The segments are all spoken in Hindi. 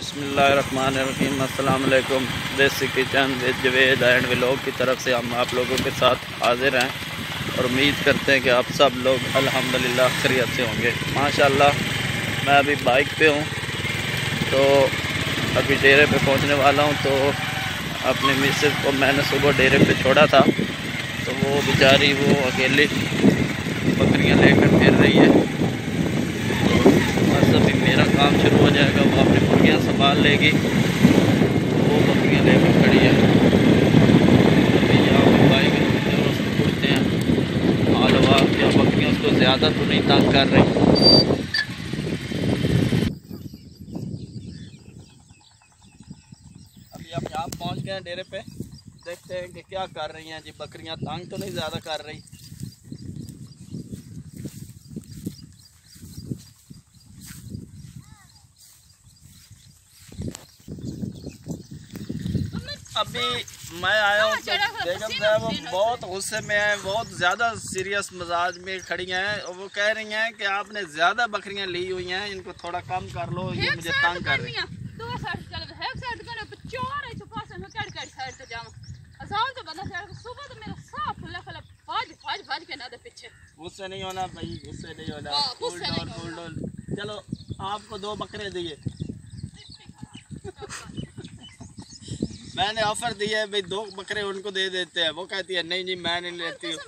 बसमीम देसी kitchen with Javed and vlog की तरफ़ से हम आप लोगों के साथ हाजिर हैं और उम्मीद करते हैं कि आप सब लोग अल्हम्दुलिल्लाह खरीत से होंगे। माशाल्लाह, मैं अभी बाइक पे हूँ तो अभी डेरे पे पहुँचने वाला हूँ तो अपने मिसेज को मैंने सुबह डेरे पे छोड़ा था तो वो बेचारी वो अकेली बकरियाँ लेकर फिर रही है बस अभी मेरा काम शुरू हो जाएगा वो अपनी मुर्गियाँ संभाल लेगी। वो बकरियाँ लेकर खड़ी है। पूछते हैं हाल वाल क्या बकरियाँ उसको ज़्यादा तो नहीं तंग कर रही? यहाँ पहुँच गए डेरे पे। देखते हैं कि क्या कर रही हैं जी, बकरियाँ तंग तो नहीं ज़्यादा कर रही। अभी मैं आया हूँ तो बेगम साहब बहुत गुस्से में हैं बहुत ज़्यादा सीरियस मजाज में खड़ी हैं और वो कह रही हैं कि आपने ज़्यादा बकरियाँ ली हुई हैं इनको थोड़ा कम कर लो ये मुझे तंग कर रही गुस्से नहीं होना भाई गुस्से नहीं होना। डाउन चलो आपको दो बकरे दिए। मैंने ऑफ़र दिया है, भाई दो बकरे उनको दे देते हैं। वो कहती है, नहीं जी मैं नहीं लेती हूँ।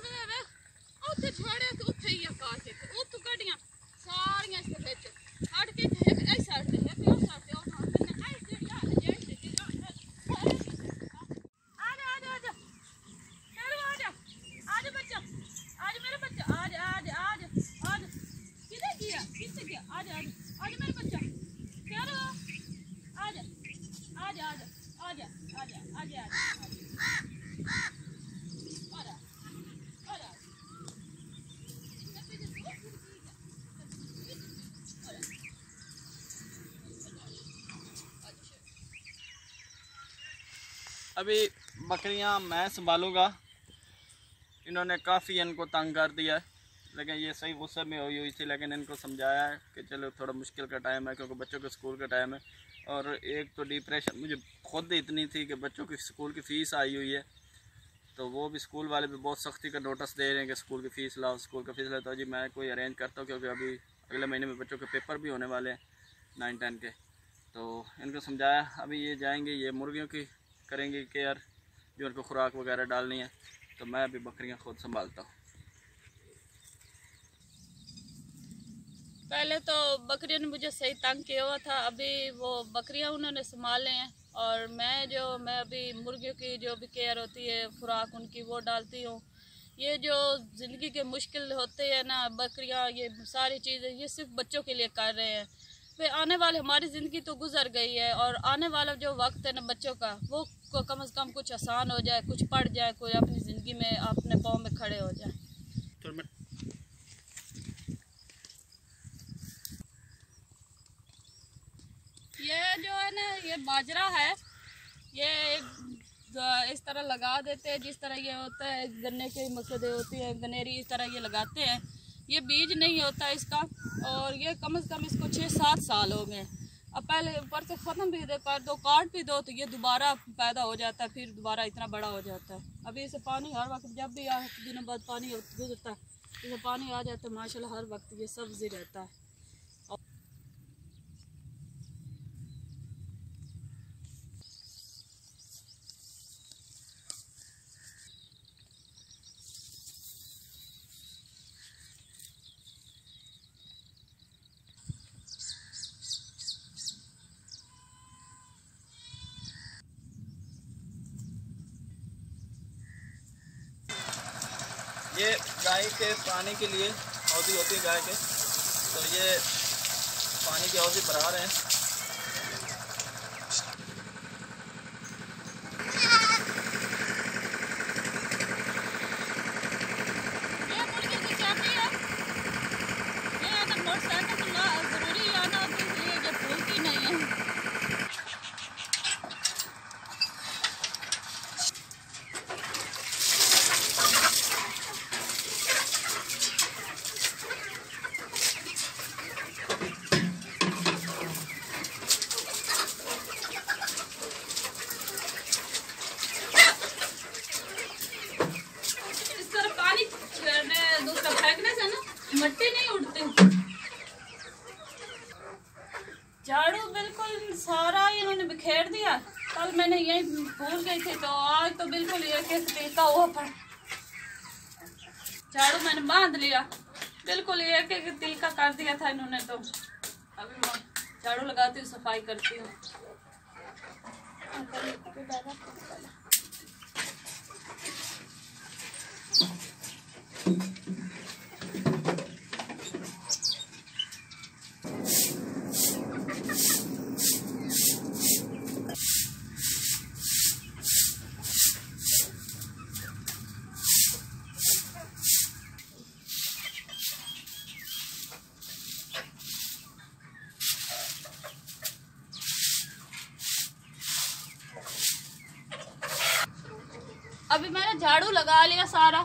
अभी बकरियाँ मैं संभालूँगा। इन्होंने काफ़ी इनको तंग कर दिया है। लेकिन ये सही गुस्से में हुई हुई थी, लेकिन इनको समझाया है कि चलो थोड़ा मुश्किल का टाइम है, क्योंकि बच्चों के स्कूल का टाइम है। और एक तो डिप्रेशन मुझे खुद इतनी थी कि बच्चों की स्कूल की फ़ीस आई हुई है। तो वो भी स्कूल वाले भी बहुत सख्ती का नोटिस दे रहे हैं कि स्कूल की फ़ीस लाओ स्कूल का फ़ीस लाओ। तो जी, मैं कोई अरेंज करता हूँ, क्योंकि अभी अगले महीने में बच्चों के पेपर भी होने वाले हैं नाइन टेन के। तो इनको समझाया, अभी ये जाएँगे, ये मुर्गियों की करेंगे केयर जो उनको खुराक वगैरह डालनी है तो मैं अभी बकरियाँ खुद संभालता हूँ। पहले तो बकरियों ने मुझे सही तंग किया हुआ था, अभी वो बकरियाँ उन्होंने संभाले हैं, और मैं जो, मैं अभी मुर्गियों की जो भी केयर होती है, खुराक उनकी वो डालती हूँ। ये जो ज़िंदगी के मुश्किल होते हैं ना, बकरियाँ, ये सारी चीज़ें, ये सिर्फ़ बच्चों के लिए कर रहे हैं। फिर आने वाले हमारी ज़िंदगी तो गुजर गई है और आने वाला जो वक्त है ना बच्चों का वो को कम अज़ कम कुछ आसान हो जाए कुछ पढ़ जाए कोई अपनी ज़िंदगी में अपने पाँव में खड़े हो जाए। ये जो है ना ये बाजरा है ये इस तरह लगा देते हैं जिस तरह ये होता है गन्ने के मकदे होती है गनेरी इस तरह ये लगाते हैं। ये बीज नहीं होता इसका। और ये कम से कम इसको छः सात साल हो गए। अब पहले ऊपर से ख़त्म भी दे पर दो काट भी दो तो ये दोबारा पैदा हो जाता है, फिर दोबारा इतना बड़ा हो जाता है। अभी इसे पानी हर वक्त जब भी आ, दिनों बाद पानी गुजरता है इसे पानी आ जाता है, माशाल्लाह हर वक्त ये सब्ज़ी रहता है। ये गाय के पानी के लिए हौजी होती है गाय के। तो ये पानी की हौदी बढ़ा रहे हैं। उठते झाड़ू बिल्कुल सारा इन्होंने बिखेर दिया। कल मैंने यही भूल गई थी तो आज तो बिल्कुल ये हुआ झाड़ू मैंने बाँध लिया। बिल्कुल एक एक तिलका कर दिया था इन्होंने तो। अभी मैं झाड़ू लगाती हूँ, सफ़ाई करती हूँ। अभी मैंने झाड़ू लगा लिया सारा।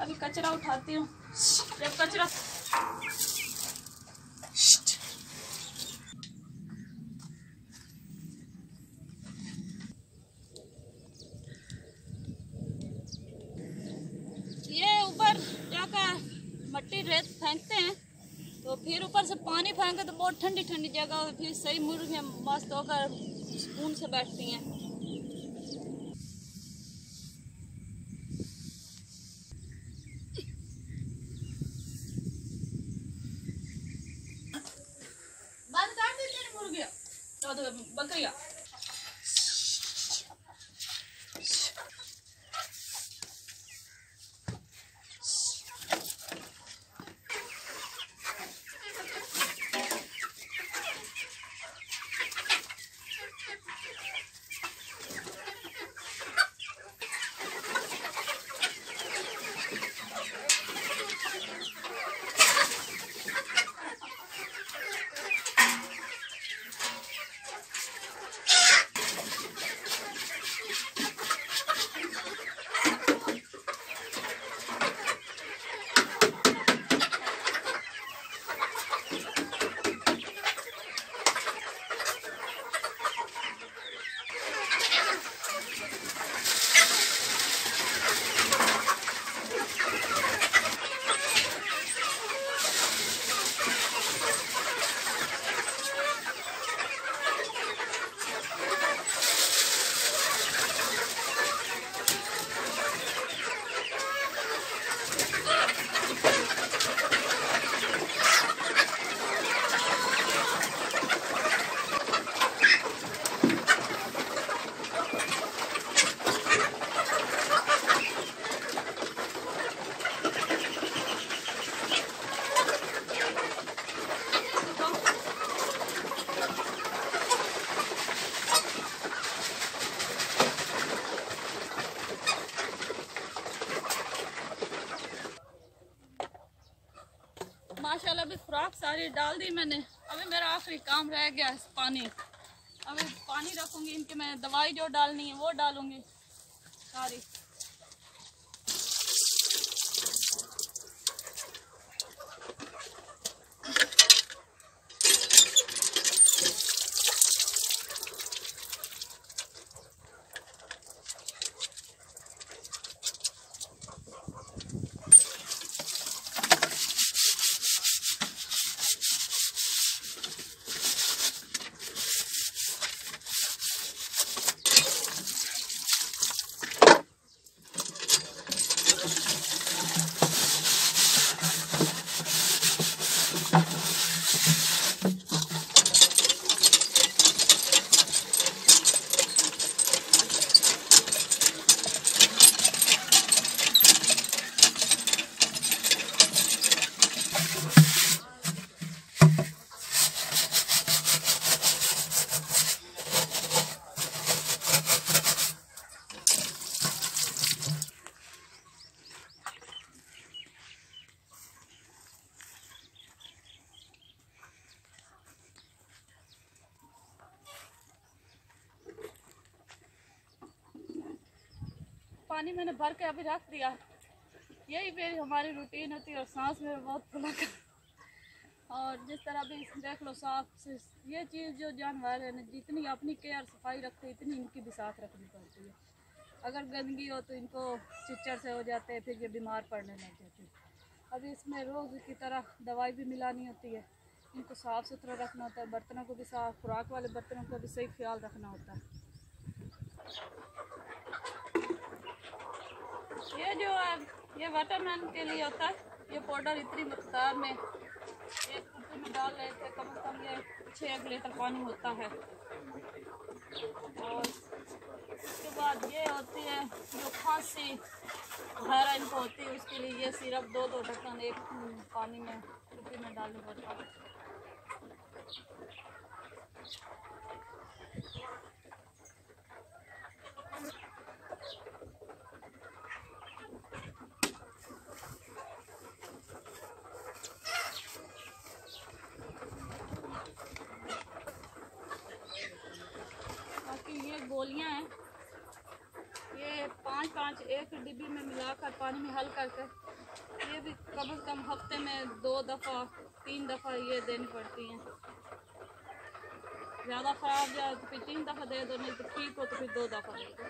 अभी कचरा उठाती हूँ। जब कचरा ये ऊपर जाकर मट्टी रेत फेंकते हैं तो फिर ऊपर से पानी फेंके तो बहुत ठंडी ठंडी जगह फिर सही मुर्गियाँ मस्त होकर सुकून से बैठती हैं बंद कर दी तेरी मुर्गियाँ तो तो बकरियाँ माशाल्लाह अभी खुराक सारी डाल दी मैंने। अभी मेरा आखिरी काम रह गया है पानी। अभी पानी रखूँगी, इनके मैं दवाई जो डालनी है वो डालूँगी। सारी। पानी मैंने भर के अभी रख दिया। यही मेरी, हमारी रूटीन होती है और सांस में बहुत कर और जिस तरह भी देख लो साफ़ से ये चीज़ जो जानवर है ना, जितनी अपनी केयर सफ़ाई रखते इतनी इनकी भी साथ रखनी पड़ती है। अगर गंदगी हो तो इनको चिच्चर से हो जाते हैं, फिर ये बीमार पड़ने लग जाते हैं। अभी इसमें रोज़ की तरह दवाई भी मिलानी होती है। इनको साफ़ सुथरा रखना होता है, बर्तनों को भी साफ़, खुराक वाले बर्तनों का भी सही ख्याल रखना होता है। ये जो है ये वाटरमैन के लिए होता है, ये पाउडर इतनी मकदार में एक कुप्पी में डाल रहे थे, कम से कम ये छः एक लीटर पानी होता है। और उसके बाद ये होती है, जो खांसी वगैरह इनको होती है, उसके लिए ये सिरप दो दो ढक्कन एक पानी में कुप्पी में डालनी पड़ता है। ये गोलियाँ हैं। ये पाँच पाँच एक डिब्बी में मिलाकर पानी में हल करके, ये भी कम से कम हफ़्ते में दो दफ़ा, तीन दफ़ा ये देनी पड़ती हैं। ज़्यादा ख़राब जाए तो फिर तीन दफ़ा दे दो, नहीं तो ठीक हो तो फिर दो दफ़ा दे दो।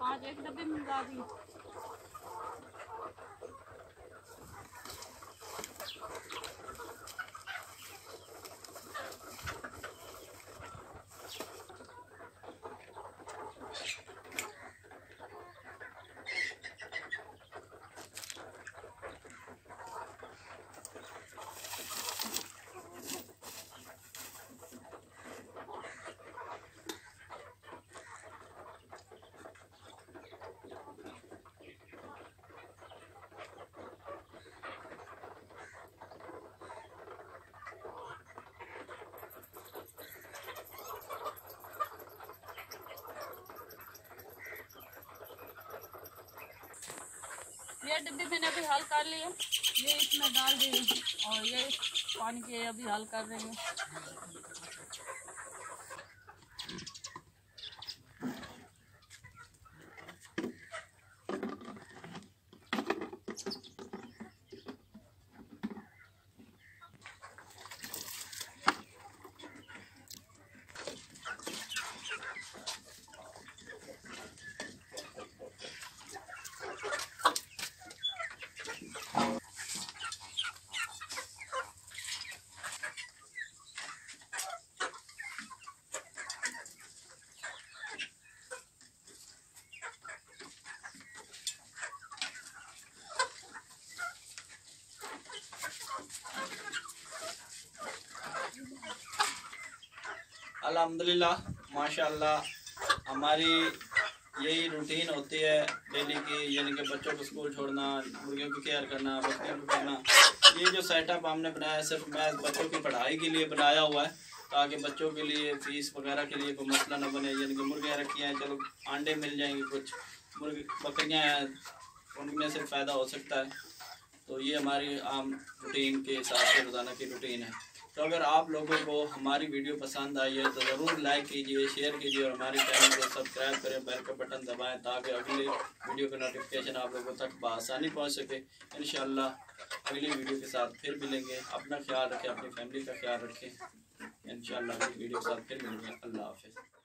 पाँच एक डब्बे में मिला दी। ये डिब्बी मैंने अभी हल कर लिया ये इसमें डाल दी और ये पानी के अभी हल कर रही हूँ। अल्हम्दुलिल्लाह, माशाल्लाह। हमारी यही रूटीन होती है डेली की, यानी कि बच्चों को स्कूल छोड़ना मुर्गियों की केयर करना बकरियों को करना ये जो सेटअप हमने बनाया सिर्फ़ मैं बच्चों की पढ़ाई के लिए बनाया हुआ है, ताकि बच्चों के लिए फ़ीस वगैरह के लिए कोई मसला ना बने। यानी कि मुर्गियाँ रखी हैं, चलो अंडे मिल जाएँगे कुछ। मुर्गी, बकरियाँ हैं, उनमें से फ़ायदा हो सकता है। तो ये हमारी आम रूटीन के हिसाब से रोज़ाना की रूटीन है। तो अगर आप लोगों को हमारी वीडियो पसंद आई है तो ज़रूर लाइक कीजिए शेयर कीजिए और हमारे चैनल को सब्सक्राइब करें बेल का बटन दबाएँ, ताकि अगले वीडियो का नोटिफिकेशन आप लोगों तक बसानी पहुँच सके। इन अगली वीडियो के साथ फिर मिलेंगे। अपना ख्याल रखें, अपनी फैमिली का ख्याल रखें। इन अगली वीडियो के साथ फिर मिलेंगे। अल्लाह हाफिज़।